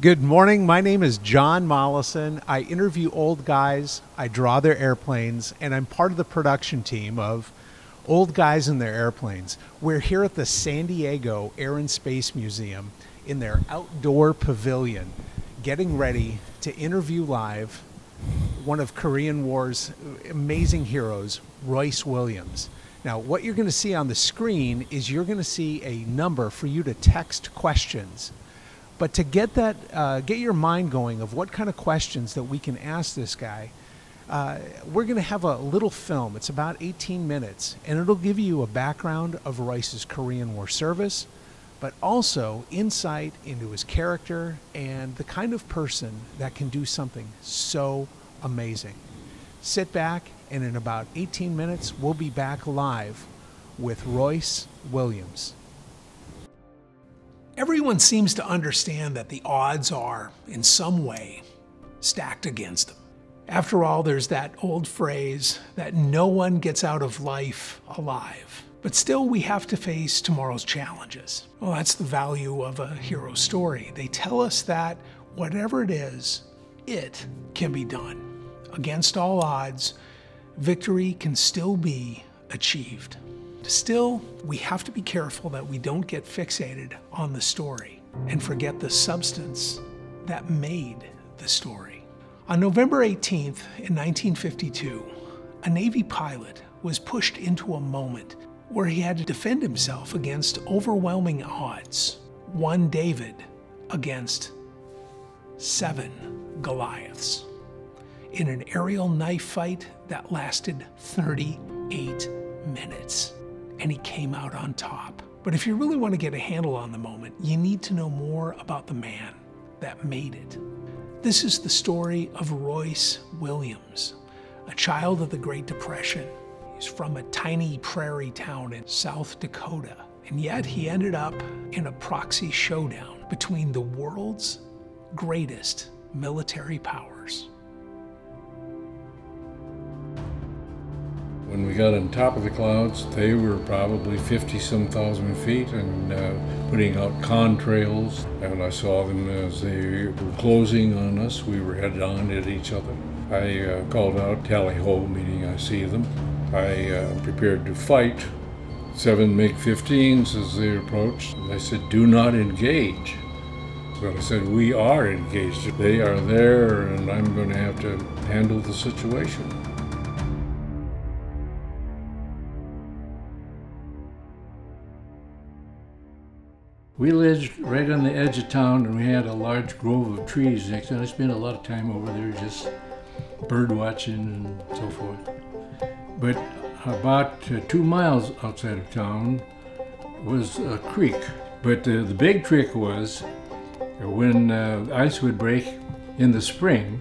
Good morning. My name is John Mollison. I interview old guys, I draw their airplanes, and I'm part of the production team of Old Guys and Their Airplanes. We're here at the San Diego Air and Space Museum in their outdoor pavilion, getting ready to interview live one of Korean War's amazing heroes, Royce Williams. Now, what you're going to see on the screen is you're going to see a number for you to text questions but to get that, uh, get your mind going of what kind of questions that we can ask this guy, uh, we're going to have a little film. It's about 18 minutes, and it'll give you a background of Royce's Korean War service, but also insight into his character and the kind of person that can do something so amazing. Sit back, and in about 18 minutes, we'll be back live with Royce Williams. Everyone seems to understand that the odds are, in some way, stacked against them. After all, there's that old phrase that no one gets out of life alive. But still, we have to face tomorrow's challenges. Well, that's the value of a hero story. They tell us that whatever it is, it can be done. Against all odds, victory can still be achieved. Still, we have to be careful that we don't get fixated on the story and forget the substance that made the story. On November 18th, in 1952, a Navy pilot was pushed into a moment where he had to defend himself against overwhelming odds. One David against seven Goliaths in an aerial knife fight that lasted 38 minutes and he came out on top. But if you really want to get a handle on the moment, you need to know more about the man that made it. This is the story of Royce Williams, a child of the Great Depression. He's from a tiny prairie town in South Dakota, and yet he ended up in a proxy showdown between the world's greatest military powers. When we got on top of the clouds, they were probably 50 some thousand feet and uh, putting out contrails. And I saw them as they were closing on us. We were head on at each other. I uh, called out tally ho, meaning I see them. I uh, prepared to fight. Seven MiG 15s as they approached. I said, do not engage. But I said, we are engaged. They are there, and I'm going to have to handle the situation. We lived right on the edge of town and we had a large grove of trees next to it. I spent a lot of time over there just bird watching and so forth. But about uh, two miles outside of town was a creek. But uh, the big trick was when uh, ice would break in the spring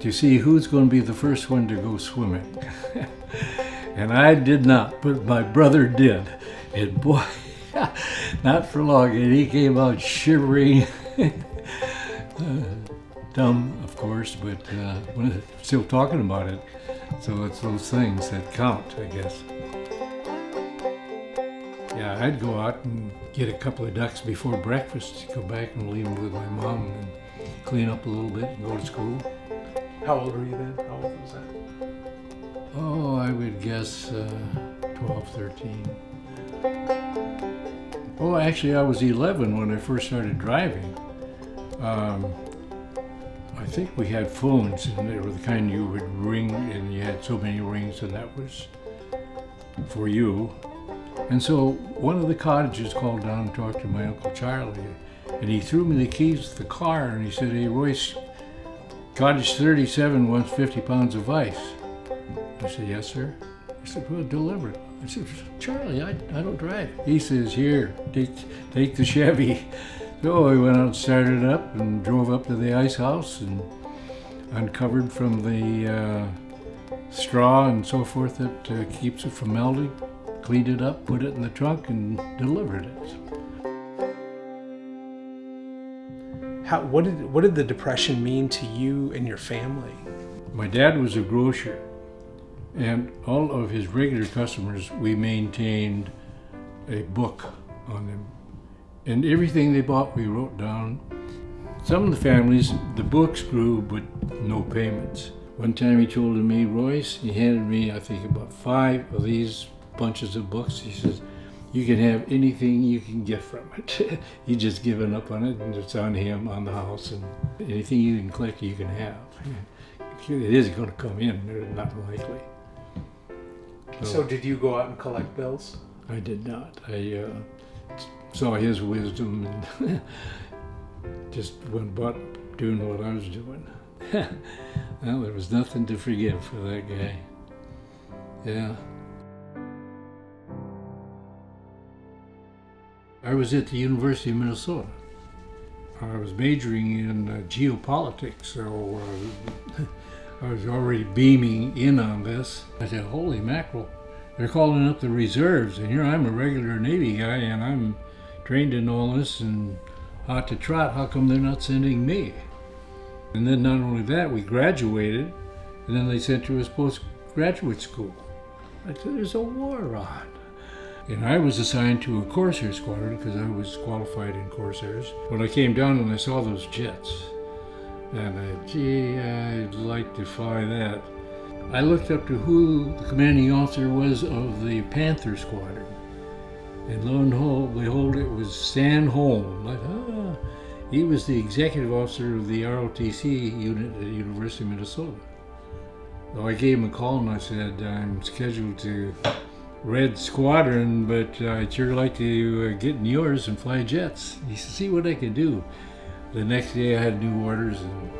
to see who's going to be the first one to go swimming. and I did not, but my brother did. And boy, Not for long, and he came out shivering. uh, dumb, of course, but uh, still talking about it. So it's those things that count, I guess. Yeah, I'd go out and get a couple of ducks before breakfast, go back and leave them with my mom and clean up a little bit and go to school. How old were you then? How old was that? Oh, I would guess uh, 12, 13. Oh, actually, I was 11 when I first started driving. Um, I think we had phones, and they were the kind you would ring, and you had so many rings, and that was for you. And so one of the cottages called down and talked to my Uncle Charlie, and he threw me the keys to the car, and he said, Hey, Royce, cottage 37 wants 50 pounds of ice. I said, Yes, sir. He said, Well, deliver it. I said, Charlie, I, I don't drive. He says, here, take, take the Chevy. So I went out and started it up and drove up to the ice house and uncovered from the uh, straw and so forth that uh, keeps it from melting, cleaned it up, put it in the trunk, and delivered it. How, what, did, what did the Depression mean to you and your family? My dad was a grocer and all of his regular customers, we maintained a book on them. And everything they bought, we wrote down. Some of the families, the books grew, but no payments. One time he told me, Royce, he handed me, I think, about five of these bunches of books. He says, you can have anything you can get from it. you just given up on it, and it's on him, on the house, and anything you can collect, you can have. It is going to come in, not likely. So, did you go out and collect bills? I did not. I uh, saw his wisdom and just went about doing what I was doing. well, there was nothing to forgive for that guy. Yeah. I was at the University of Minnesota. I was majoring in uh, geopolitics, so uh, I was already beaming in on this. I said, holy mackerel, they're calling up the reserves, and here I'm a regular Navy guy, and I'm trained in all this and hot to trot. How come they're not sending me? And then not only that, we graduated, and then they sent to us postgraduate school. I said, there's a war on. And I was assigned to a Corsair squadron because I was qualified in Corsairs. When I came down and I saw those jets, and I, gee, I'd like to fly that. I looked up to who the commanding officer was of the Panther Squadron. And lo and behold, it was Stan Holm. Like, ah, he was the executive officer of the ROTC unit at the University of Minnesota. So I gave him a call and I said, I'm scheduled to Red Squadron, but I'd sure like to uh, get in yours and fly jets. He said, see what I can do. The next day I had new orders and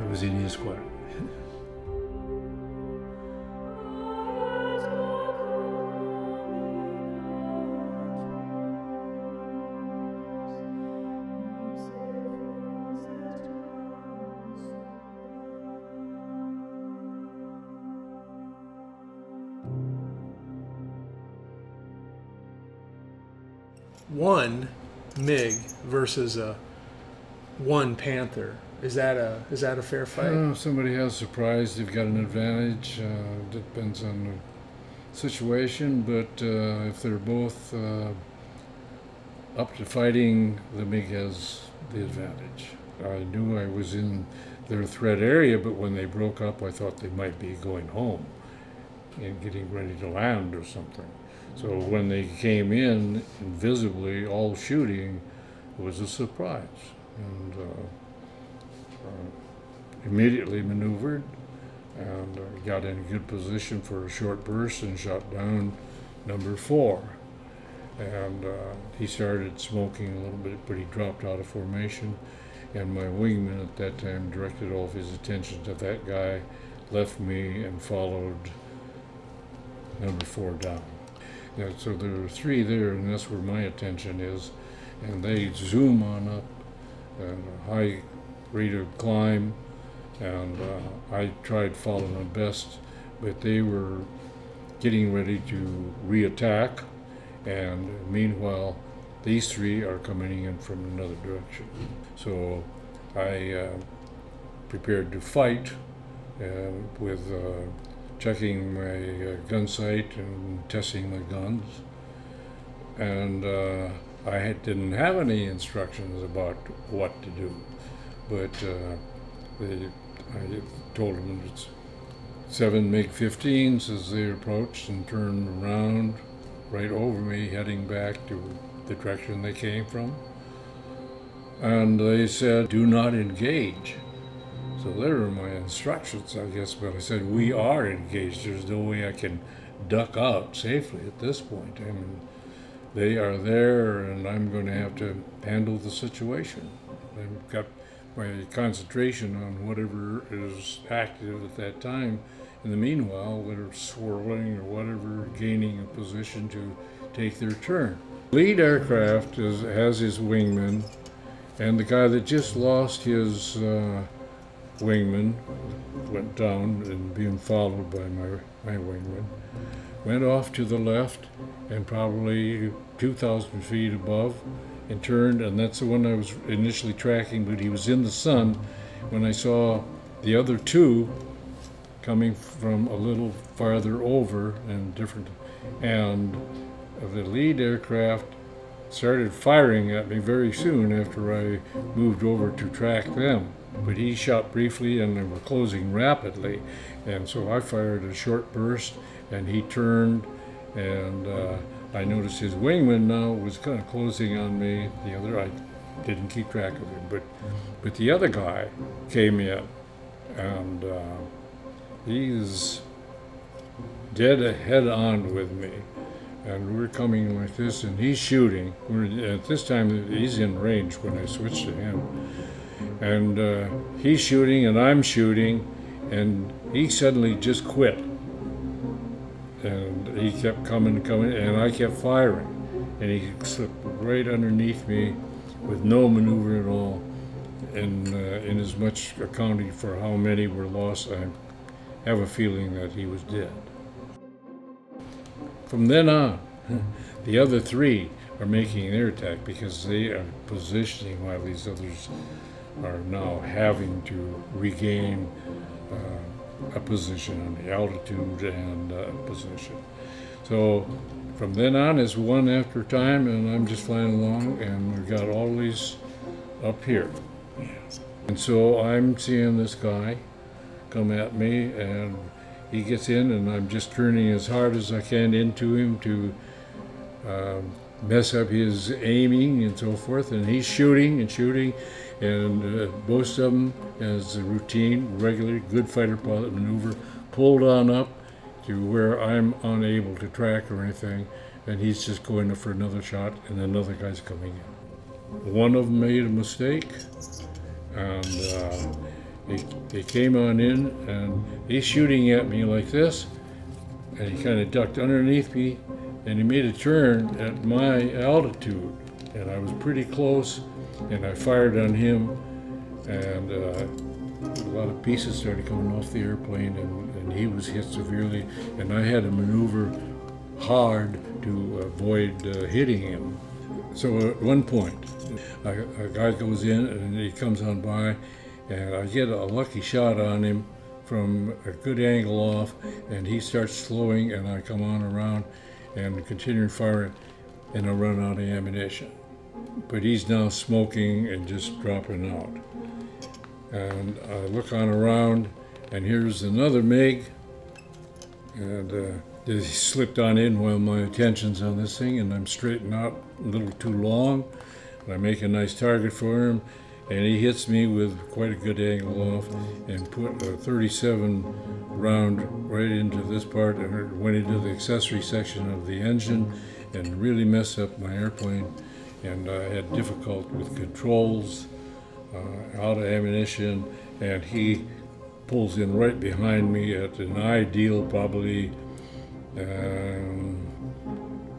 I was in his squadron. one MiG versus a one Panther. Is that a is that a fair fight? Uh, somebody has surprise, they've got an advantage. Uh, depends on the situation, but uh, if they're both uh, up to fighting, the MiG has the advantage. I knew I was in their threat area, but when they broke up, I thought they might be going home and getting ready to land or something. So when they came in, invisibly, all shooting, was a surprise. And uh, uh, immediately maneuvered and uh, got in a good position for a short burst and shot down number four. And uh, he started smoking a little bit, but he dropped out of formation. And my wingman at that time directed all of his attention to that guy, left me, and followed number four down. So there were three there, and that's where my attention is. And they zoom on up and a high rate of climb. And uh, I tried following them best, but they were getting ready to reattack. And meanwhile, these three are coming in from another direction. So I uh, prepared to fight uh, with uh, checking my uh, gun sight and testing my guns. And uh, I didn't have any instructions about what to do, but uh, they, I told them it's seven MiG-15s as they approached and turned around right over me, heading back to the direction they came from. And they said, do not engage. So there were my instructions, I guess, but I said, we are engaged. There's no way I can duck out safely at this point. I mean, they are there and I'm going to have to handle the situation. I've got my concentration on whatever is active at that time. In the meanwhile, they're swirling or whatever, gaining a position to take their turn. Lead aircraft is, has his wingman, and the guy that just lost his uh, wingman went down and being followed by my, my wingman. Went off to the left and probably 2,000 feet above and turned, and that's the one I was initially tracking, but he was in the sun when I saw the other two coming from a little farther over and different. And the lead aircraft started firing at me very soon after I moved over to track them. But he shot briefly and they were closing rapidly. And so I fired a short burst and he turned and uh, I noticed his wingman now was kind of closing on me. The other, I didn't keep track of him, but but the other guy came in and uh, he's dead head on with me and we're coming like this, and he's shooting. We're, at this time, he's in range when I switch to him, and uh, he's shooting, and I'm shooting, and he suddenly just quit, and he kept coming, and coming, and I kept firing, and he slipped right underneath me, with no maneuver at all, and uh, in as much accounting for how many were lost, I have a feeling that he was dead. From then on, the other three are making their attack because they are positioning while these others are now having to regain uh, a position on the altitude and uh, position. So from then on it's one after time and I'm just flying along and we've got all these up here. And so I'm seeing this guy come at me and he gets in and I'm just turning as hard as I can into him to um, mess up his aiming and so forth. And he's shooting and shooting, and uh, most of them, as a routine, regular, good fighter pilot maneuver, pulled on up to where I'm unable to track or anything, and he's just going for another shot, and another guy's coming in. One of them made a mistake, and uh, they, came on in, and he's shooting at me like this, and he kind of ducked underneath me, and he made a turn at my altitude, and I was pretty close, and I fired on him, and uh, a lot of pieces started coming off the airplane, and, and he was hit severely, and I had to maneuver hard to avoid uh, hitting him. So at one point, a, a guy goes in and he comes on by, and I get a lucky shot on him from a good angle off, and he starts slowing, and I come on around and continuing firing, and I run out of ammunition. But he's now smoking and just dropping out. And I look on around, and here's another MiG, and uh, he slipped on in while my attention's on this thing, and I'm straightening out a little too long. And I make a nice target for him, and he hits me with quite a good angle off and put a 37 round right into this part and went into the accessory section of the engine and really messed up my airplane and I had difficulty with controls uh, out of ammunition and he pulls in right behind me at an ideal probably um,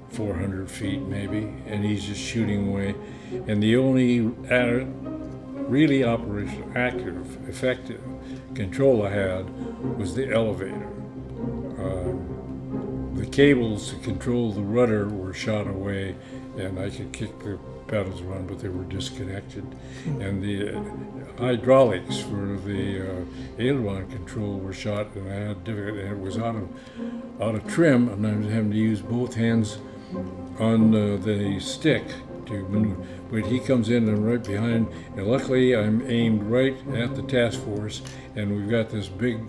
400 feet maybe and he's just shooting away and the only uh, really operational, accurate, effective control I had was the elevator. Um, the cables to control the rudder were shot away, and I could kick the pedals around, but they were disconnected. And the uh, hydraulics for the uh, aileron control were shot, and I had difficulty. And it was out of out of trim, and I was having to use both hands on uh, the stick to maneuver. But he comes in and right behind, and luckily I'm aimed right at the task force, and we've got this big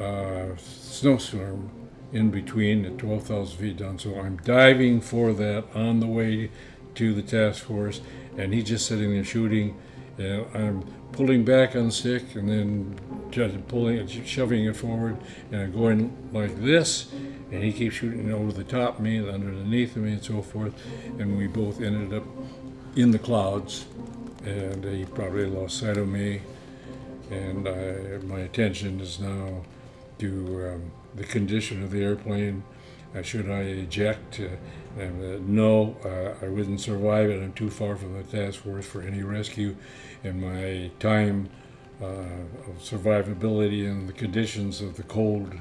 uh, snowstorm in between at 12,000 feet down. So I'm diving for that on the way to the task force, and he's just sitting there shooting, and I'm pulling back on stick and then just pulling it, shoving it forward, and I'm going like this, and he keeps shooting over the top of me and underneath of me and so forth, and we both ended up in the clouds, and he probably lost sight of me, and I, my attention is now to um, the condition of the airplane. Uh, should I eject? Uh, uh, no, uh, I wouldn't survive it. I'm too far from the task force for any rescue, and my time uh, of survivability and the conditions of the cold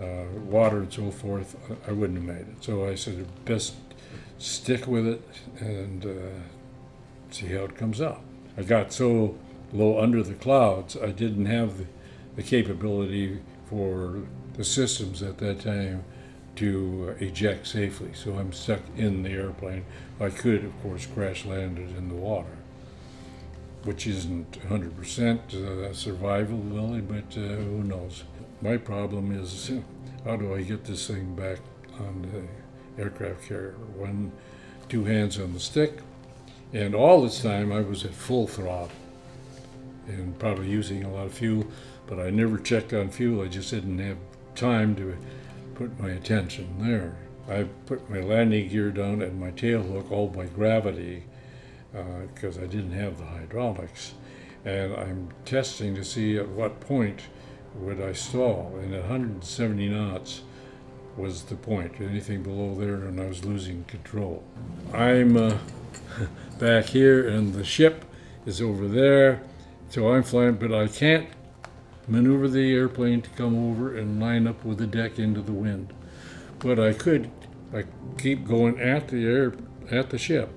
uh, water and so forth, I wouldn't have made it. So I said, best stick with it and see how it comes out. I got so low under the clouds, I didn't have the, the capability for the systems at that time to eject safely. So I'm stuck in the airplane. I could, of course, crash landed in the water, which isn't 100% uh, survival, really, but uh, who knows. My problem is how do I get this thing back on the aircraft carrier? One, two hands on the stick, and all this time I was at full throttle and probably using a lot of fuel, but I never checked on fuel. I just didn't have time to put my attention there. I put my landing gear down and my tail hook all by gravity because uh, I didn't have the hydraulics. And I'm testing to see at what point would I stall. And at 170 knots was the point. Anything below there and I was losing control. I'm uh, back here and the ship is over there. So I'm flying, but I can't maneuver the airplane to come over and line up with the deck into the wind. But I could, I keep going at the air, at the ship.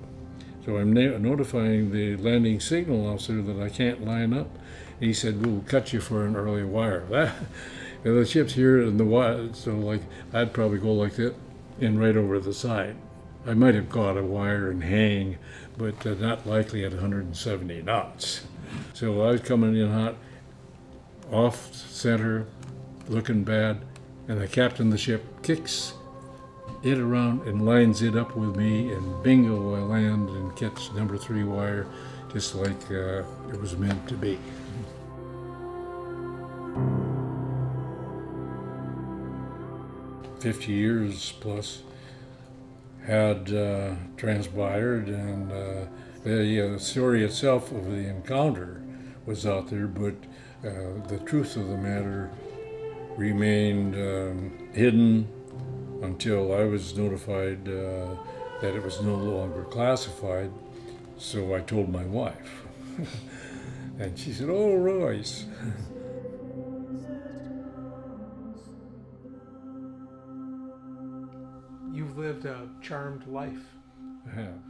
So I'm notifying the landing signal officer that I can't line up. He said, we'll cut you for an early wire. And the ship's here and the wire, so like, I'd probably go like that and right over the side. I might have caught a wire and hang, but uh, not likely at 170 knots. So I was coming in hot, off center, looking bad, and the captain of the ship kicks it around and lines it up with me, and bingo, I land and catch number three wire, just like uh, it was meant to be. Fifty years plus had uh, transpired, and uh, the uh, story itself of the encounter was out there, but uh, the truth of the matter remained um, hidden until I was notified uh, that it was no longer classified. So I told my wife. and she said, Oh, Royce. You've lived a charmed life. I have.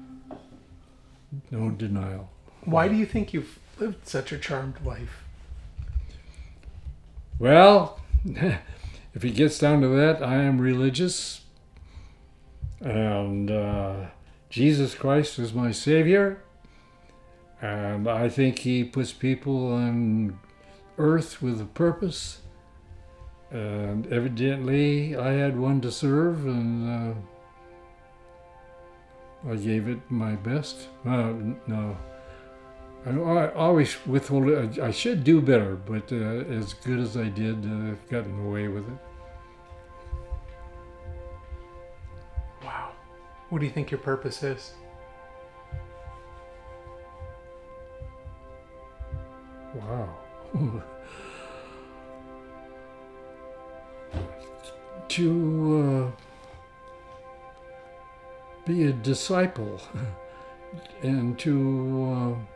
No denial. Why do you think you've lived such a charmed life? Well, if it gets down to that, I am religious. And uh, Jesus Christ is my Savior. And I think He puts people on earth with a purpose. And evidently, I had one to serve, and uh, I gave it my best. Uh, no. I always withhold it. I should do better, but uh, as good as I did, uh, I've gotten away with it. Wow. What do you think your purpose is? Wow. to uh, be a disciple and to, uh,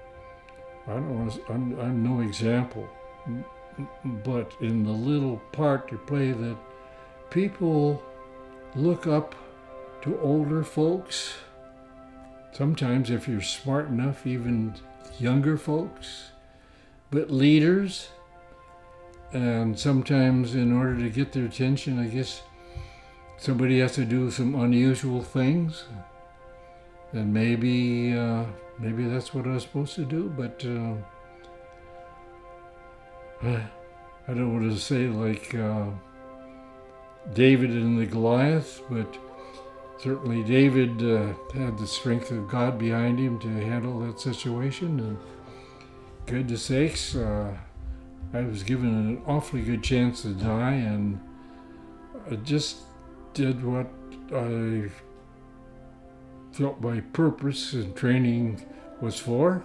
I don't know, I'm, I'm no example, but in the little part to play that people look up to older folks. Sometimes, if you're smart enough, even younger folks, but leaders. And sometimes, in order to get their attention, I guess somebody has to do some unusual things, and maybe uh, maybe that's what I was supposed to do. But uh, I don't want to say like uh, David and the Goliath, but certainly David uh, had the strength of God behind him to handle that situation. And goodness sakes, uh, I was given an awfully good chance to die, and I just did what I felt my purpose and training was for.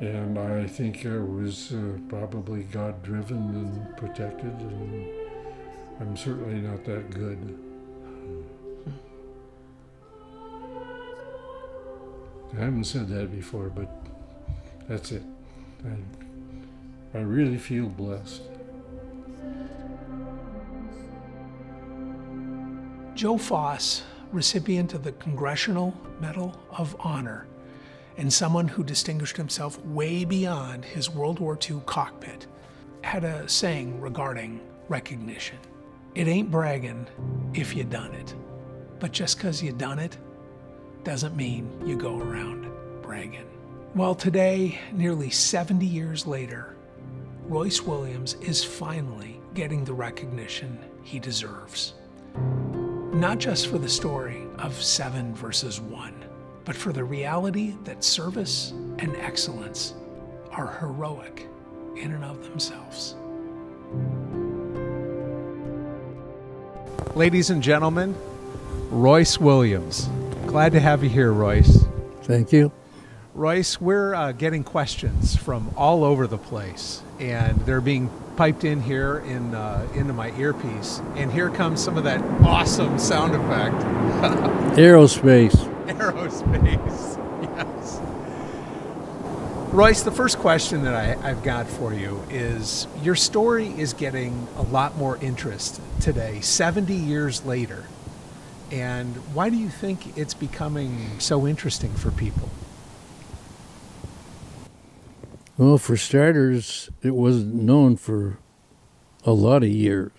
And I think I was uh, probably God driven and protected, and I'm certainly not that good. I haven't said that before, but that's it. I, I really feel blessed. Joe Foss, recipient of the Congressional Medal of Honor, and someone who distinguished himself way beyond his World War II cockpit, had a saying regarding recognition. It ain't bragging if you done it. But just because you done it doesn't mean you go around bragging. Well, today, nearly 70 years later, Royce Williams is finally getting the recognition he deserves. Not just for the story of seven versus one, but for the reality that service and excellence are heroic in and of themselves. Ladies and gentlemen, Royce Williams. Glad to have you here, Royce. Thank you. Royce, we're uh, getting questions from all over the place, and they're being piped in here in uh, into my earpiece. And here comes some of that awesome sound effect. Aerospace. Aerospace. Yes. Royce, the first question that I, I've got for you is your story is getting a lot more interest today, 70 years later. And why do you think it's becoming so interesting for people? Well, for starters, it wasn't known for a lot of years.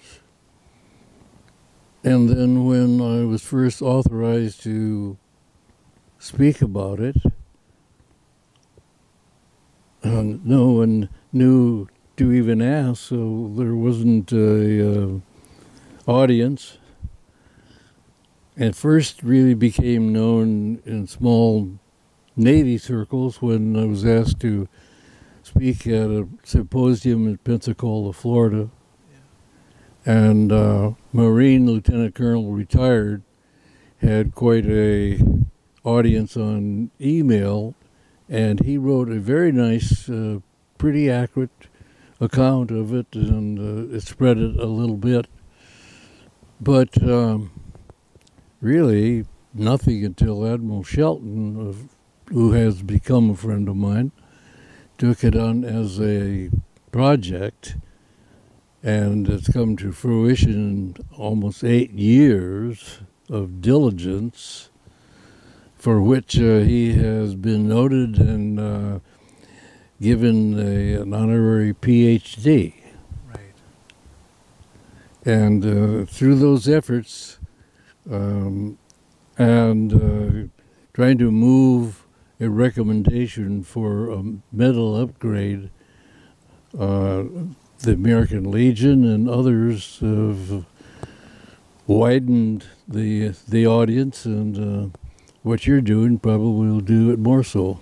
And then when I was first authorized to speak about it, uh, no one knew to even ask, so there wasn't a uh, audience. At first, really became known in small Navy circles when I was asked to speak at a symposium in Pensacola, Florida. And uh, Marine Lieutenant Colonel retired had quite a audience on email, and he wrote a very nice, uh, pretty accurate account of it, and uh, it spread it a little bit. But um, really, nothing until Admiral Shelton, who has become a friend of mine, took it on as a project, and it's come to fruition in almost eight years of diligence, for which uh, he has been noted and uh, given a, an honorary PhD. Right. And uh, through those efforts, um, and uh, trying to move a recommendation for a medal upgrade. Uh, the American Legion and others have widened the the audience, and uh, what you're doing probably will do it more so.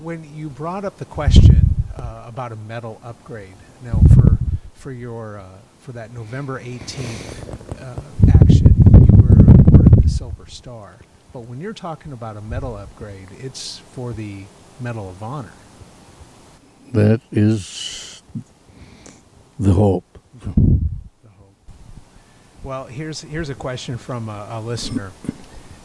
When you brought up the question uh, about a medal upgrade, now for for your uh, for that November 18th uh, action, you were awarded the Silver Star. But when you're talking about a medal upgrade, it's for the Medal of Honor. That is the hope. The hope. Well, here's here's a question from a, a listener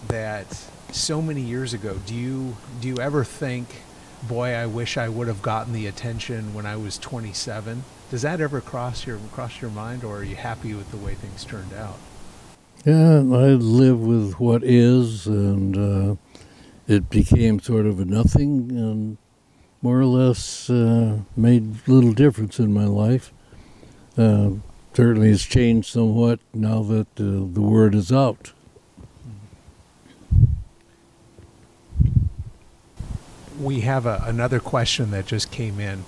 that so many years ago. Do you do you ever think, boy, I wish I would have gotten the attention when I was 27? Does that ever cross your cross your mind, or are you happy with the way things turned out? Yeah, I live with what is, and uh, it became sort of a nothing, and more or less uh, made little difference in my life. Uh, certainly, has changed somewhat now that uh, the word is out. We have a, another question that just came in.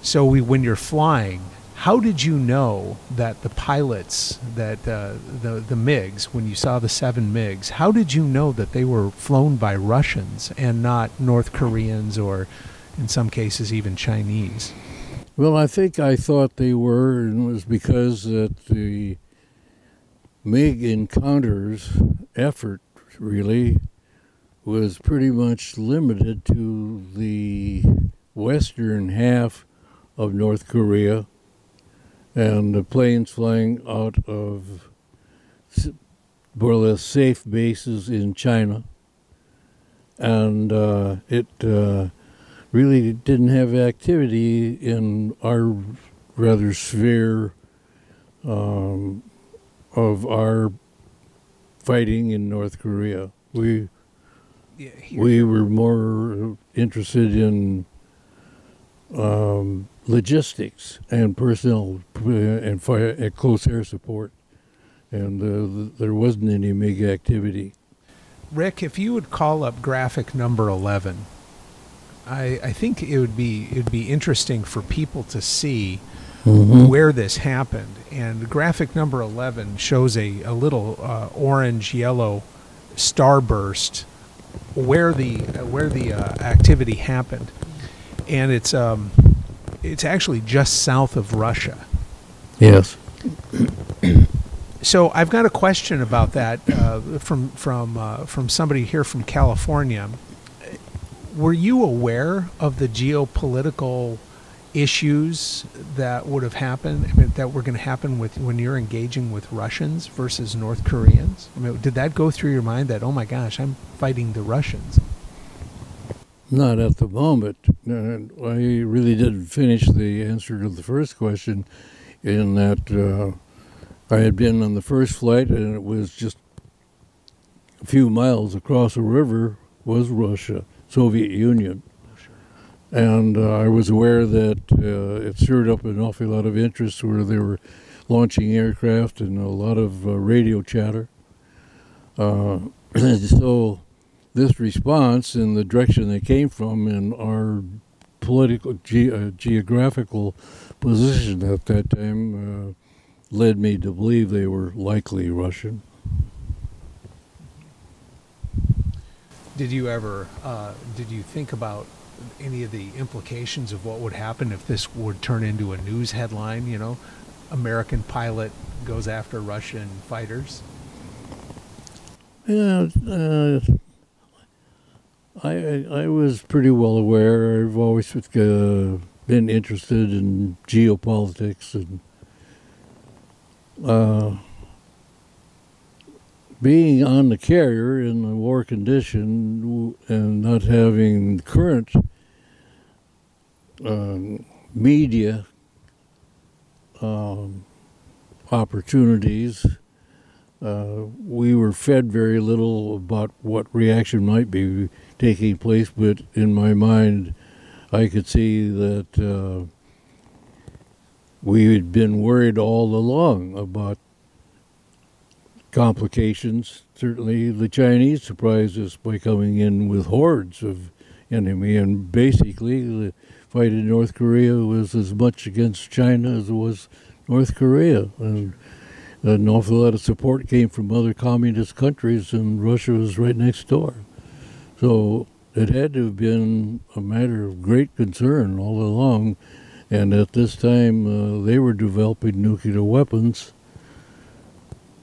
So, we, when you're flying, how did you know that the pilots, that uh, the the MiGs, when you saw the seven MiGs, how did you know that they were flown by Russians and not North Koreans or, in some cases, even Chinese? Well, I think I thought they were, and it was because that the MiG encounters effort really was pretty much limited to the western half of North Korea and the planes flying out of more or less safe bases in China. And uh, it uh, really didn't have activity in our rather sphere um, of our fighting in North Korea. We Yeah, we were more interested in um, logistics and personnel uh, and fire and close air support and uh, there wasn't any MiG activity. Rick, if you would call up graphic number 11, I, I think it would be it would be interesting for people to see Mm-hmm. where this happened. And graphic number 11 shows a, a little uh, orange yellow starburst where the where the uh, activity happened. And it's um, it's actually just south of Russia. Yes. So I've got a question about that uh, from from uh, from somebody here from California. Were you aware of the geopolitical issues that would have happened I mean, that were going to happen with when you're engaging with Russians versus North Koreans? I mean, did that go through your mind that oh my gosh, I'm fighting the Russians? Not at the moment. Uh, I really didn't finish the answer to the first question in that uh, I had been on the first flight and it was just a few miles across a river was Russia, Soviet Union. And uh, I was aware that uh, it stirred up an awful lot of interest where they were launching aircraft and a lot of uh, radio chatter. Uh, so this response and the direction they came from and our political ge- uh, geographical position at that time uh, led me to believe they were likely Russian. Did you ever uh, did you think about any of the implications of what would happen if this would turn into a news headline? You know, American pilot goes after Russian fighters. Yeah, uh, I I was pretty well aware. I've always uh, been interested in geopolitics and uh, being on the carrier in a war condition and not having current um, media um, opportunities uh, we were fed very little about what reaction might be taking place, but in my mind, I could see that uh, we had been worried all along about complications. Certainly, the Chinese surprised us by coming in with hordes of enemy, and basically, the fight in North Korea was as much against China as it was North Korea, and an awful lot of support came from other communist countries, and Russia was right next door. So it had to have been a matter of great concern all along. And at this time, uh, they were developing nuclear weapons.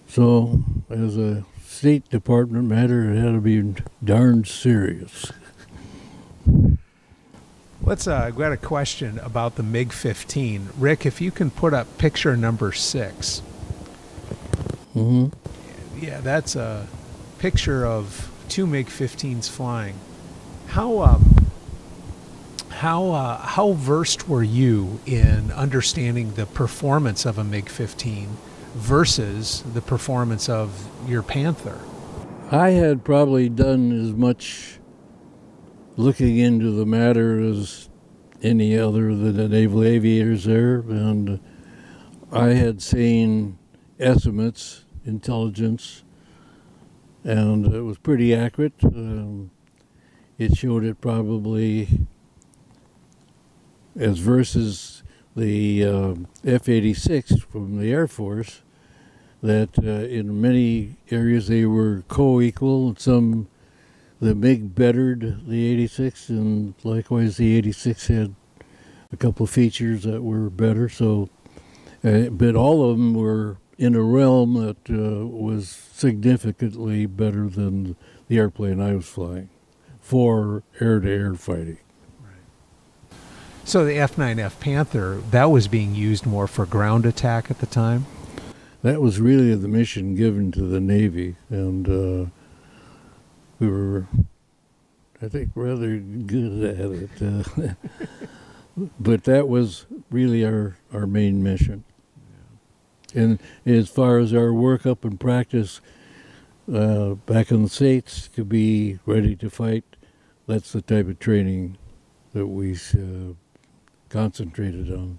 So, as a State Department matter, it had to be darn serious. Let's. Uh, I've got a question about the MiG 15. Rick, if you can put up picture number six. hmm Yeah, that's a picture of two MiG 15s flying. How um, how uh, how versed were you in understanding the performance of a MiG 15 versus the performance of your Panther? I had probably done as much looking into the matter as any other of the naval aviators there, and I had seen estimates, intelligence, and it was pretty accurate. Um, it showed it probably as versus the uh, F-86 from the Air Force that uh, in many areas they were co-equal. Some the MiG bettered the 86, and likewise the 86 had a couple features that were better. So, uh, but all of them were in a realm that uh, was significantly better than the airplane I was flying for air-to-air fighting. Right. So the F9F Panther that was being used more for ground attack at the time. That was really the mission given to the Navy, and uh, we were, I think, rather good at it. Uh, but that was really our, our main mission. And as far as our workup and practice uh, back in the States to be ready to fight, that's the type of training that we uh, concentrated on.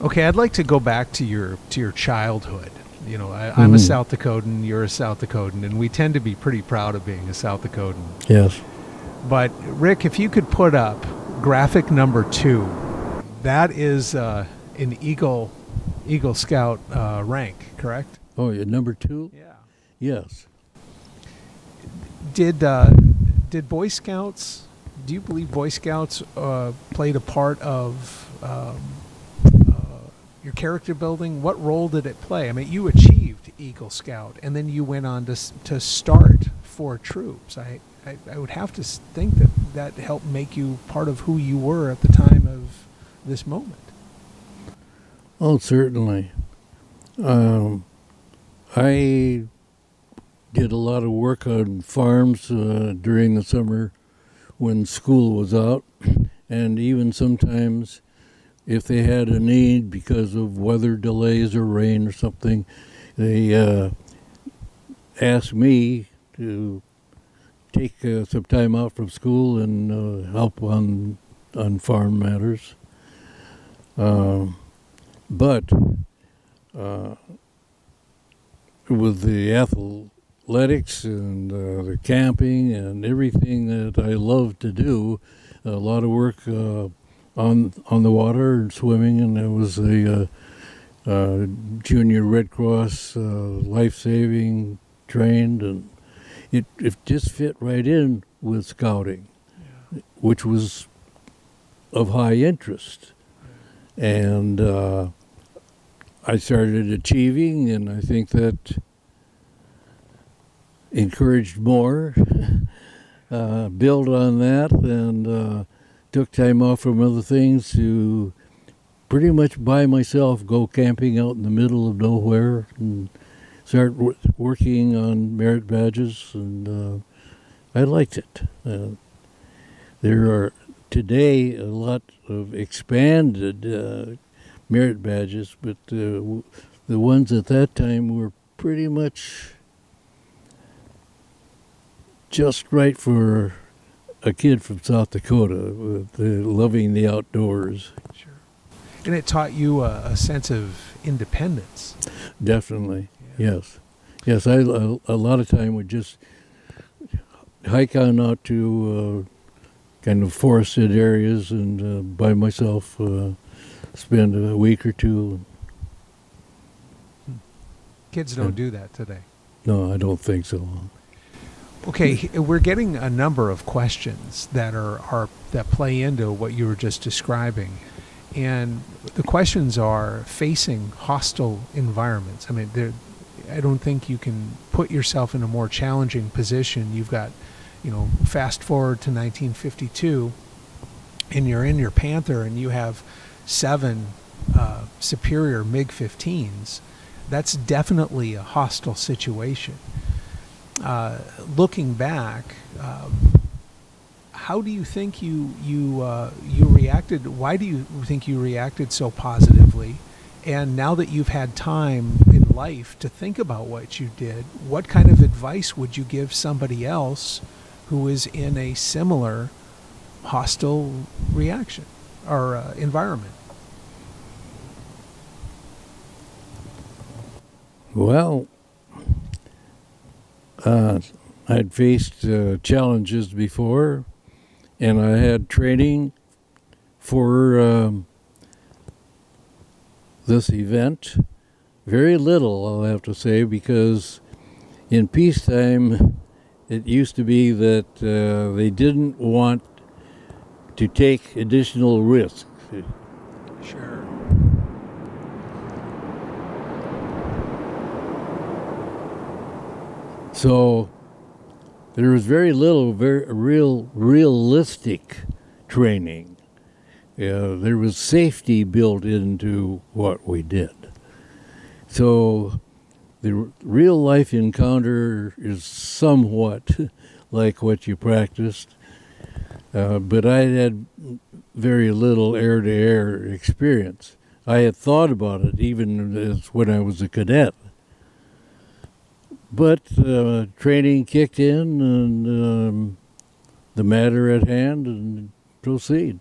Okay, I'd like to go back to your to your childhood. You know, I, I'm a Mhm. South Dakotan, you're a South Dakotan, and we tend to be pretty proud of being a South Dakotan. Yes. But Rick, if you could put up graphic number two, that is uh, an Eagle Eagle Scout uh, rank, correct? Oh, yeah, number two? Yeah. Yes. Did uh, did Boy Scouts? Do you believe Boy Scouts uh, played a part of um, uh, your character building? What role did it play? I mean, you achieved Eagle Scout, and then you went on to to start four troops. I, I I would have to think that that helped make you part of who you were at the time of this moment. Oh, certainly. Um, I did a lot of work on farms uh, during the summer when school was out, and even sometimes if they had a need because of weather delays or rain or something, they uh, asked me to take uh, some time out from school and uh, help on on farm matters. Um, but uh, with the athletics and uh, the camping and everything that I love to do, a lot of work uh, on on the water and swimming, and I was a uh, uh, junior Red Cross uh, life saving trained, and it it just fit right in with scouting, which was of high interest. And uh, I started achieving, and I think that encouraged more. uh, build on that, and uh, took time off from other things to pretty much by myself go camping out in the middle of nowhere and start working on merit badges, and uh, I liked it. Uh, there are today a lot of expanded uh, merit badges, but uh, w- the ones at that time were pretty much just right for a kid from South Dakota uh, loving the outdoors. Sure. And it taught you a, a sense of independence. Definitely, yes, yes. I a, a lot of time would just hike on out to uh, kind of forested areas and uh, by myself uh, spend a week or two. Kids don't Yeah. do that today. No, I don't think so. Okay, we're getting a number of questions that are, are that play into what you were just describing. And the questions are facing hostile environments. I mean, I don't think you can put yourself in a more challenging position. You've got, you know, fast forward to 1952 and you're in your Panther and you have seven uh, superior MiG 15s. That's definitely a hostile situation uh, looking back, um, how do you think you you uh, you reacted? Why do you think you reacted so positively? And now that you've had time in life to think about what you did, what kind of advice would you give somebody else who is in a similar hostile reaction or uh, environment? Well, uh, I'd faced uh, challenges before, and I had training for um, this event. Very little, I'll have to say, because in peacetime, it used to be that uh, they didn't want to take additional risks. Sure. So there was very little, very real, realistic training. Uh, there was safety built into what we did. So the real life encounter is somewhat like what you practiced, uh, but I had very little air to air experience. I had thought about it even as when I was a cadet. But uh, training kicked in and um, the matter at hand and proceed.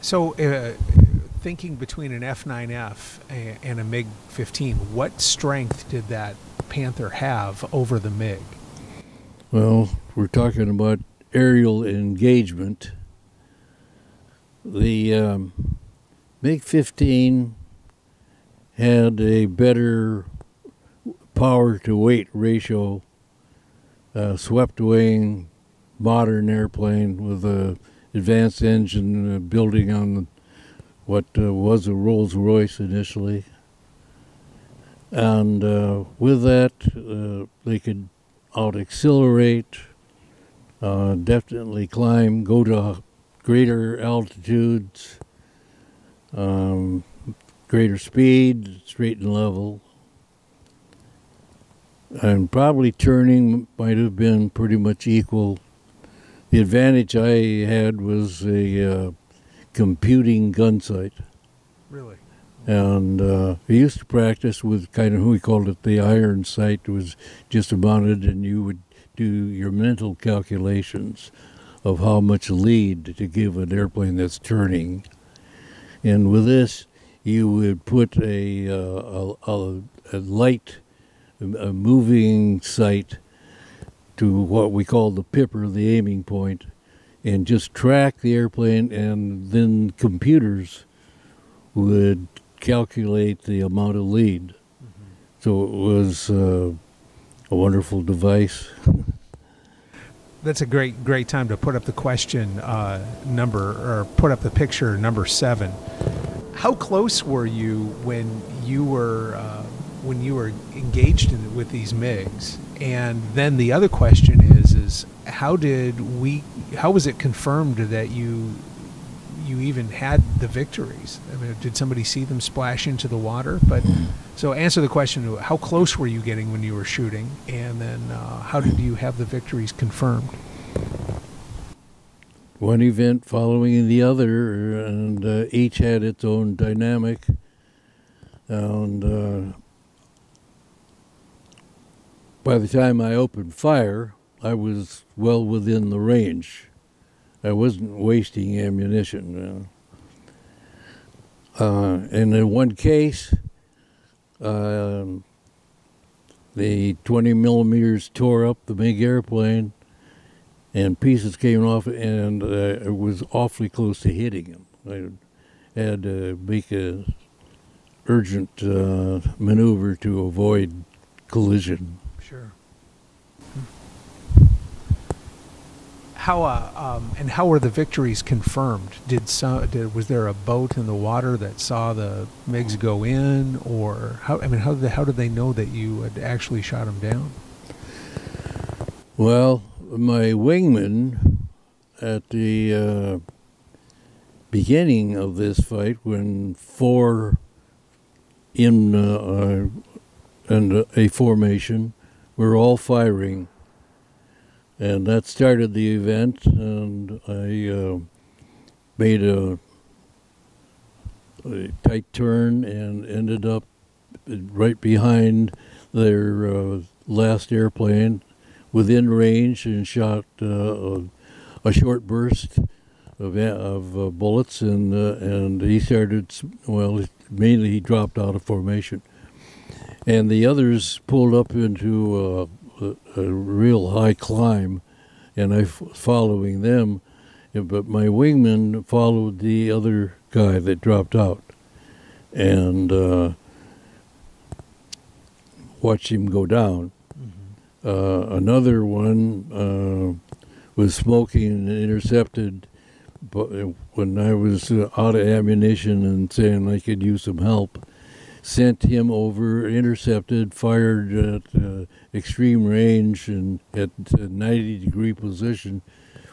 So, uh, thinking between an F9F and a MiG 15, what strength did that Panther have over the MiG? Well, we're talking about aerial engagement. The um, MiG 15 had a better power to weight ratio, uh, swept wing, modern airplane with a advanced engine uh, building on what uh, was a Rolls Royce initially. And uh, with that, uh, they could out accelerate, uh, definitely climb, go to greater altitudes, um, greater speed, straight and level. And probably turning might have been pretty much equal. The advantage I had was a uh, computing gun sight. Really? And uh, I used to practice with kind of who we called it the iron sight. It was just mounted, and you would do your mental calculations of how much lead to give an airplane that's turning. And with this, you would put a, uh, a, a, light, a moving sight to what we call the pipper, the aiming point, and just track the airplane, and then computers would calculate the amount of lead. Mm-hmm. So it was uh, a wonderful device. That's a great, great time to put up the question uh, number or put up the picture number seven. How close were you when you were uh, when you were engaged in, with these MIGs? And then the other question is, is how did we? How was it confirmed that you you even had the victories? I mean, did somebody see them splash into the water? But mm-hmm. so answer the question: How close were you getting when you were shooting, and then uh, how did you have the victories confirmed? One event following the other, and uh, each had its own dynamic. And uh, by the time I opened fire, I was well within the range I wasn't wasting ammunition. Uh, and in one case, uh, the 20 millimeters tore up the big airplane, and pieces came off, and uh, it was awfully close to hitting him. I had to make a urgent uh, maneuver to avoid collision. How uh, um, and how were the victories confirmed? Did some did, was there a boat in the water that saw the MiGs go in, or how? I mean, how did they, how did they know that you had actually shot them down? Well, my wingman at the uh, beginning of this fight, when four in uh, and a formation were all firing and that started the event. And I uh, made a, a, tight turn and ended up right behind their uh, last airplane, within range, and shot uh, a, a, short burst of, of uh, bullets. And uh, and he started well. Mainly, he dropped out of formation, and the others pulled up into uh, a, a real high climb, and I f- following them. But my wingman followed the other guy that dropped out, and uh, watched him go down. Mm-hmm. Uh, another one uh, was smoking and intercepted. But when I was uh, out of ammunition and saying I could use some help, sent him over, intercepted, fired at uh, extreme range and at 90 degree position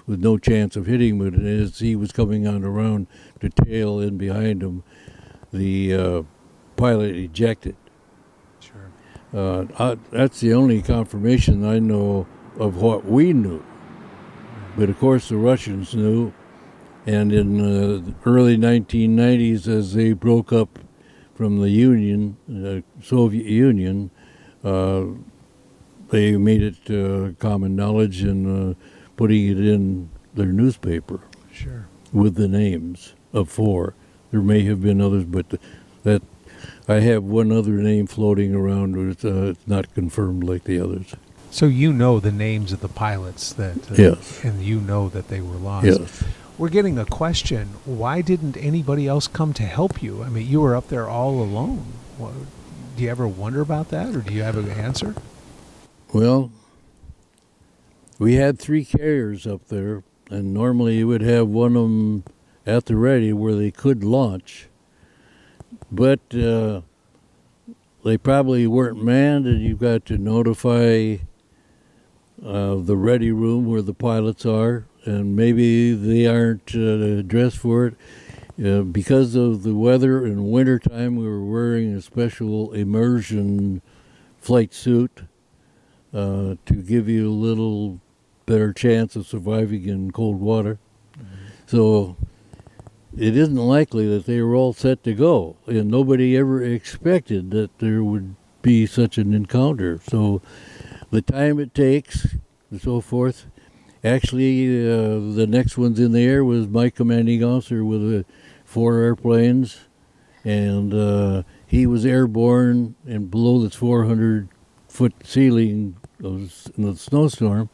with no chance of hitting him. But as he was coming on around to tail in behind him, the uh, pilot ejected. Sure. Uh, I, that's the only confirmation I know of what we knew. But of course, the Russians knew. And in uh, the early 1990s, as they broke up from the Union, uh, Soviet Union, uh, they made it uh, common knowledge and uh, putting it in their newspaper. Sure. With the names of four. there may have been others, but that I have one other name floating around, but it's, uh, it's not confirmed like the others. So you know the names of the pilots that, uh, Yes. and you know that they were lost. Yes. We're getting a question. Why didn't anybody else come to help you? I mean, you were up there all alone. What, do you ever wonder about that, or do you have an answer? Well, we had three carriers up there, and normally you would have one of them at the ready where they could launch. But uh, they probably weren't manned, and you've got to notify uh, the ready room where the pilots are, and maybe they aren't uh, dressed for it. Uh, because of the weather in wintertime, we were wearing a special immersion flight suit uh, to give you a little better chance of surviving in cold water. So it isn't likely that they were all set to go, and nobody ever expected that there would be such an encounter. So the time it takes and so forth. Actually, uh, the next ones in the air was my commanding officer with uh, four airplanes, and uh, he was airborne and below this 400 foot ceiling of, in the snowstorm,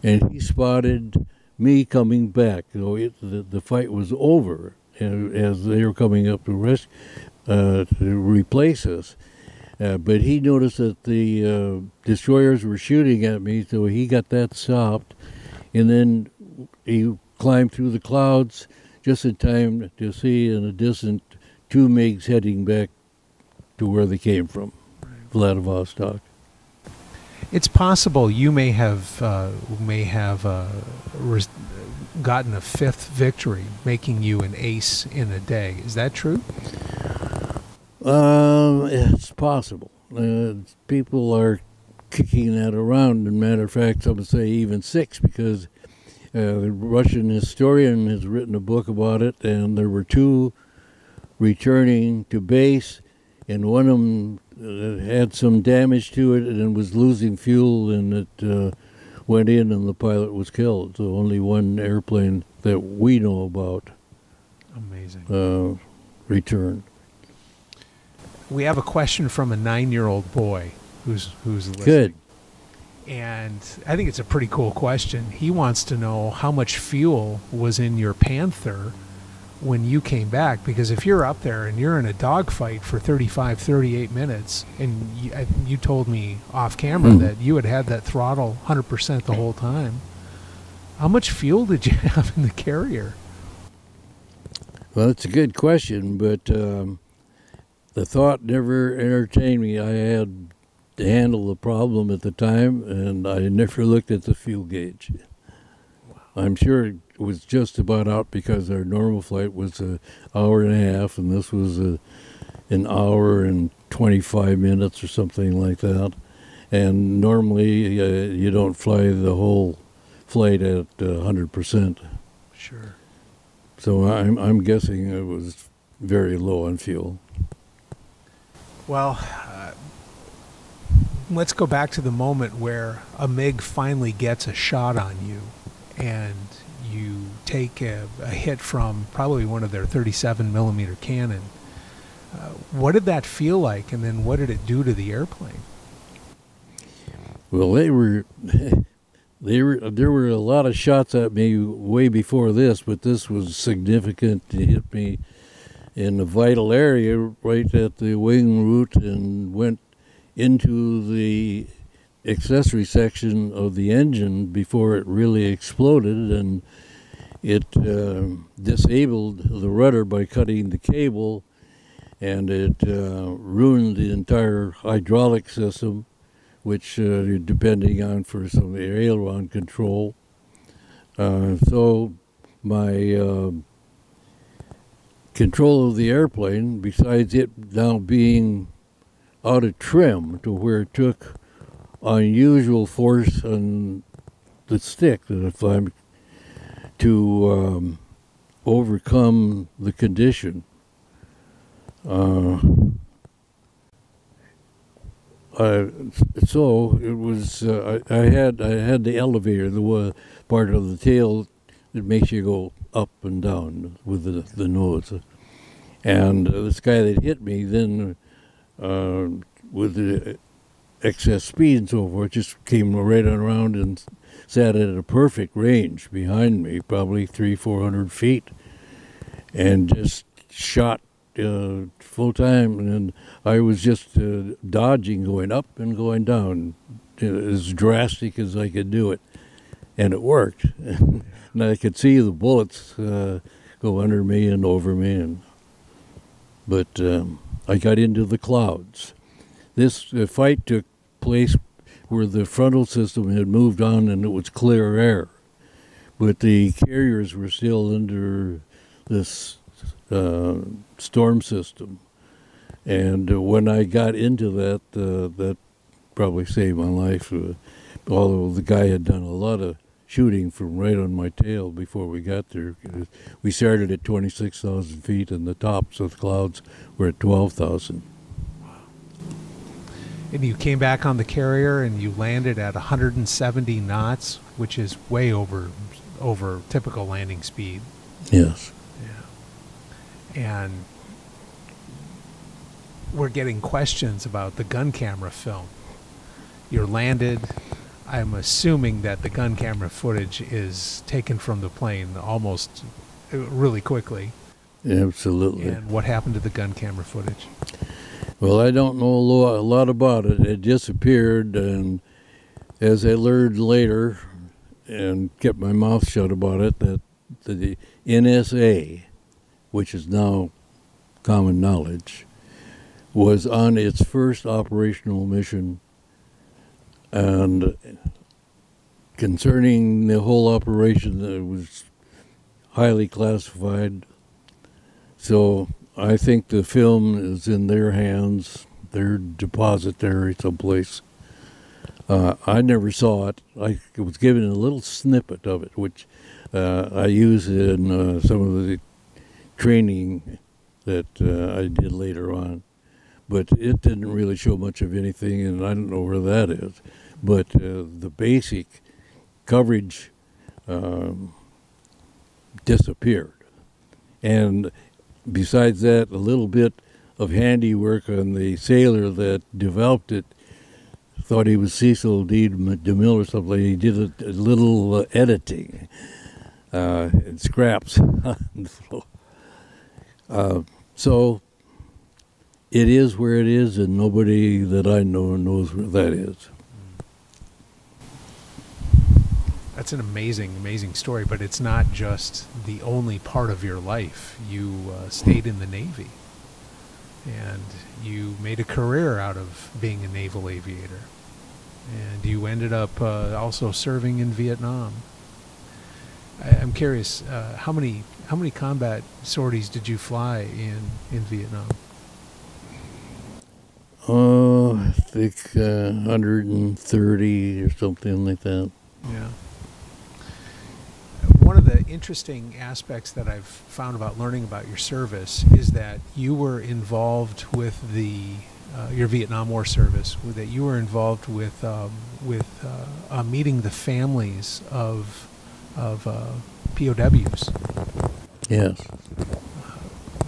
and he spotted me coming back. So it, the, the fight was over and, as they were coming up to rest uh, to replace us. Uh, but he noticed that the uh, destroyers were shooting at me, so he got that stopped, and then he climbed through the clouds just in time to see in a distant two MiGs heading back to where they came from, Vladivostok. It's possible you may have uh, may have uh, res- gotten a fifth victory, making you an ace in a day. Is that true? Um, it's possible. Uh, people are kicking that around. And matter of fact, I some say even six because uh, the Russian historian has written a book about it, and there were two returning to base, and one of them uh, had some damage to it and was losing fuel, and it uh, went in, and the pilot was killed. So only one airplane that we know about Amazing. uh, returned. We have a question from a nine-year-old boy who's who's listening. Good. And I think it's a pretty cool question. He wants to know how much fuel was in your Panther when you came back. Because if you're up there and you're in a dogfight for 35, 38 minutes, and you, I, you told me off camera Hmm. that you had had that throttle 100% the whole time, how much fuel did you have in the carrier? Well, it's a good question, but um, the thought never entertained me. I had to handle the problem at the time, and I never looked at the fuel gauge. I'm sure it was just about out because our normal flight was an hour and a half, and this was a, an hour and 25 minutes or something like that. And normally, uh, you don't fly the whole flight at uh, 100%. Sure. So I'm I'm guessing it was very low on fuel. Well, uh, let's go back to the moment where a MiG finally gets a shot on you and you take a, a hit from probably one of their 37 millimeter cannon. Uh, what did that feel like, and then what did it do to the airplane? Well, they were they were there were a lot of shots at me way before this, but this was significant to hit me in a vital area right at the wing root and went into the accessory section of the engine before it really exploded and it uh, disabled the rudder by cutting the cable and it uh, ruined the entire hydraulic system which uh, you're depending on for some aileron control. Uh, so my uh, control of the airplane, besides it now being out of trim to where it took unusual force on the stick that if I'm to um, overcome the condition. Uh, uh, so it was. Uh, I, I had I had the elevator, the part of the tail that makes you go up and down with the the nose, And uh, this guy that hit me then, uh, with the excess speed and so forth, just came right around and sat at a perfect range behind me, probably three, four hundred feet, and just shot uh, full time. And I was just uh, dodging, going up and going down, as drastic as I could do it, and it worked. and I could see the bullets uh, go under me and over me, and but um, I got into the clouds. This uh, fight took place where the frontal system had moved on and it was clear air, but the carriers were still under this uh, storm system. And uh, when I got into that, uh, that probably saved my life. Uh, although the guy had done a lot of shooting from right on my tail before we got there. We started at 26,000 feet, and the tops of the clouds were at 12,000. And you came back on the carrier and you landed at 170 knots, which is way over over typical landing speed. Yes. Yeah. And we're getting questions about the gun camera film. You're landed. I'm assuming that the gun camera footage is taken from the plane almost uh, really quickly. Absolutely. And what happened to the gun camera footage? Well, I don't know a lot about it. It disappeared, and as I learned later, and kept my mouth shut about it, that the NSA, which is now common knowledge, was on its first operational mission, and concerning the whole operation, it was highly classified. So I think the film is in their hands, their depository someplace. Uh, I never saw it. I was given a little snippet of it, which uh, I use in uh, some of the training that uh, I did later on. But it didn't really show much of anything, and I don't know where that is. But uh, the basic coverage um, disappeared. And besides that, a little bit of handiwork on the sailor that developed it. Thought he was Cecil B. DeMille or something. He did a, a little uh, editing uh, and scraps uh, so it is where it is, and nobody that I know knows where that is. That's an amazing, amazing story, but it's not just the only part of your life. You uh, stayed in the Navy and you made a career out of being a naval aviator. And you ended up uh, also serving in Vietnam. I, am curious, uh, how many how many combat sorties did you fly in in Vietnam? Oh, I think uh, 130 or something like that. Yeah one of the interesting aspects that I've found about learning about your service is that you were involved with the uh, your Vietnam War service, that you were involved with um, with uh, uh, meeting the families of of uh, POWs. Yes.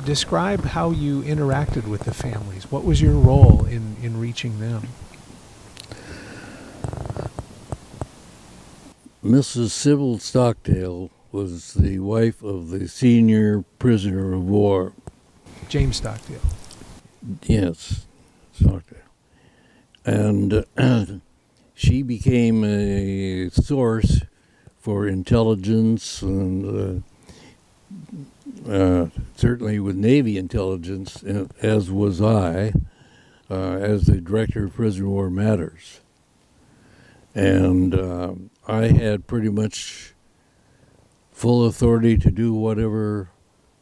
Describe how you interacted with the families. What was your role in, in reaching them? Mrs. Sybil Stockdale was the wife of the senior prisoner of war. James Stockdale. Yes, Stockdale. And uh, she became a source for intelligence and uh, uh, certainly with Navy intelligence, uh, as was I, uh, as the director of Prisoner War Matters. And uh, I had pretty much full authority to do whatever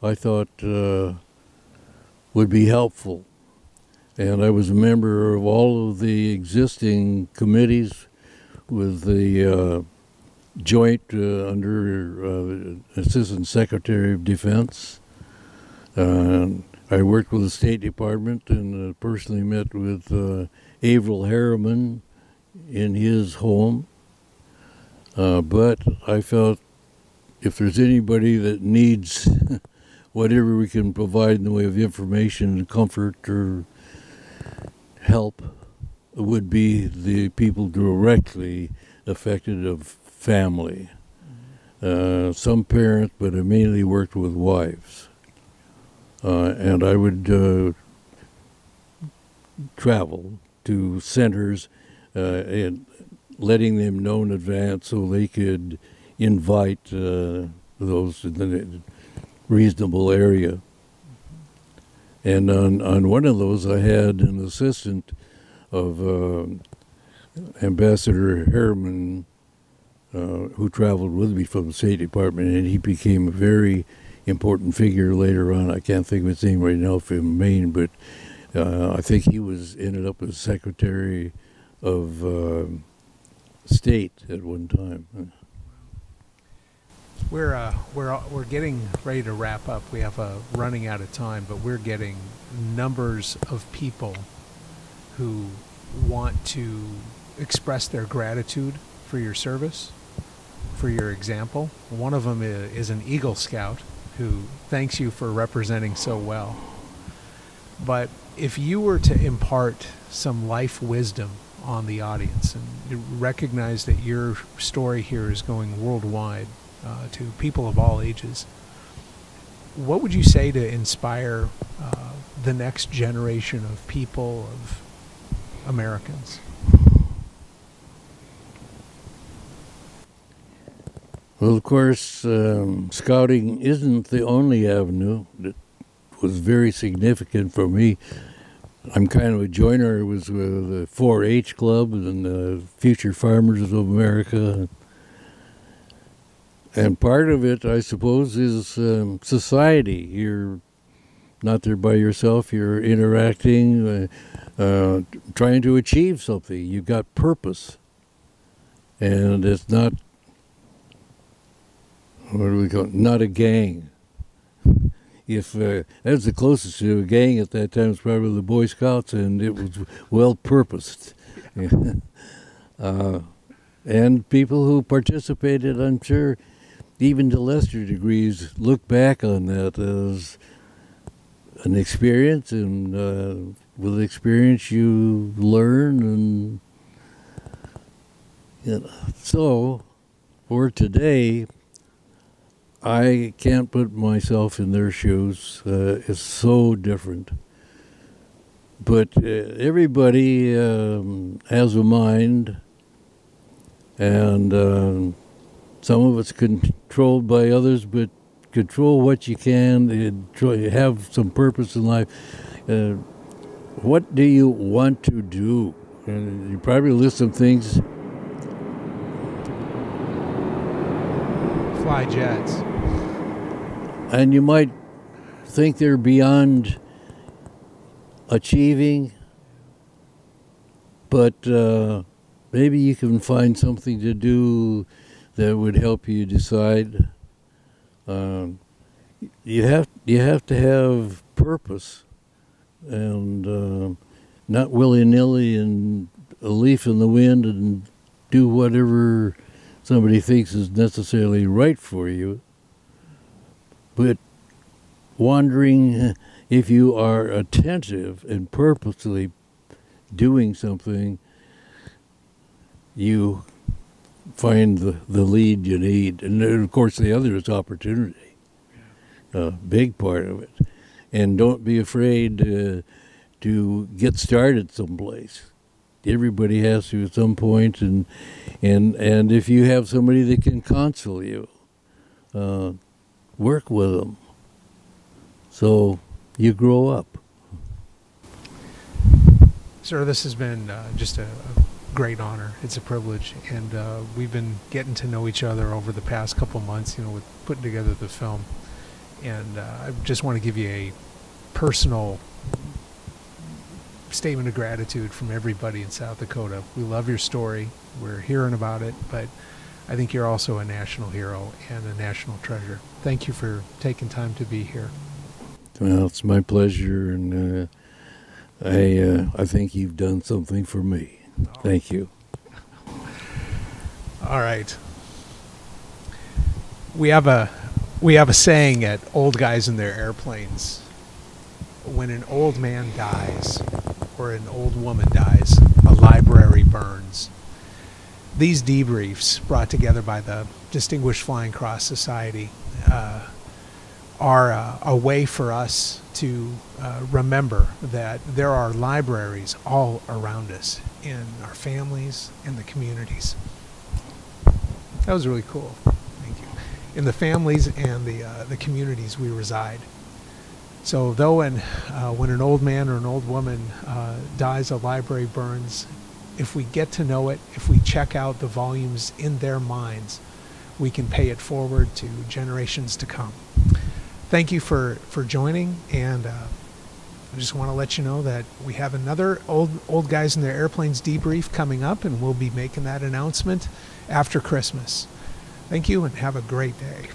I thought uh, would be helpful. And I was a member of all of the existing committees with the joint uh, under uh, Assistant Secretary of Defense. I worked with the State Department and uh, personally met with uh, Averell Harriman in his home uh, but I felt if there's anybody that needs whatever we can provide in the way of information and comfort or help would be the people directly affected of family. Uh, some parents, but I mainly worked with wives. Uh, and I would uh, travel to centers uh, and letting them know in advance so they could invite uh, those in the reasonable area. And on, on one of those, I had an assistant of uh, Ambassador Harriman, uh, who traveled with me from the State Department, and he became a very important figure later on. I can't think of his name right now from Maine, but uh, I think he was ended up as Secretary of uh, State at one time. We're uh, we're we're getting ready to wrap up. We have a running out of time, but we're getting numbers of people who want to express their gratitude for your service, for your example. One of them is an Eagle Scout who thanks you for representing so well. But if you were to impart some life wisdom on the audience and recognize that your story here is going worldwide uh, to people of all ages, what would you say to inspire uh, the next generation of people, of Americans? Well, of course, um, scouting isn't the only avenue that was very significant for me. I'm kind of a joiner. I was with the 4-H club and the Future Farmers of America. And part of it, I suppose, is um, society. You're not there by yourself. You're interacting, uh, uh, trying to achieve something. You've got purpose. And it's not what do we call it? Not a gang. If uh, that's the closest to a gang at that time was probably the Boy Scouts, and it was well purposed. uh, and people who participated, I'm sure, even to lesser degrees, look back on that as an experience, and uh, with experience you learn, and you know, so for today I can't put myself in their shoes. Uh, it's so different. But uh, everybody um, has a mind, and uh, some of it's controlled by others, but control what you can and have some purpose in life. Uh, what do you want to do? And you probably list some things. Fly jets and you might think they're beyond achieving, but uh, maybe you can find something to do that would help you decide. Um, you have you have to have purpose, and uh, not willy nilly and a leaf in the wind and do whatever somebody thinks is necessarily right for you but wondering if you are attentive and purposely doing something, you find the, the lead you need. And then, of course, the other is opportunity, a big part of it. And don't be afraid uh, to get started someplace. Everybody has to at some point, and and and if you have somebody that can counsel you, uh, work with them. So you grow up. Sir, this has been uh, just a, a, great honor. It's a privilege, and uh, we've been getting to know each other over the past couple months. You know, with putting together the film, and uh, I just want to give you a personal statement of gratitude from everybody in South Dakota. We love your story. We're hearing about it, but I think you're also a national hero and a national treasure. Thank you for taking time to be here. Well, it's my pleasure, and uh, I uh, I think you've done something for me. Oh. Thank you. All right. We have a We have a saying at Old Guys and Their Airplanes when an old man dies or an old woman dies, a library burns. These debriefs, brought together by the Distinguished Flying Cross Society, uh, are uh, a way for us to uh, remember that there are libraries all around us in our families, and the communities. That was really cool. Thank you. In the families and the, uh, the communities we reside. So, though and uh, when an old man or an old woman uh, dies, a library burns, if we get to know it, if we check out the volumes in their minds, we can pay it forward to generations to come. Thank you for, for joining, and uh, I just want to let you know that we have another old old guys and their airplanes debrief coming up, and we'll be making that announcement after Christmas. Thank you, and have a great day.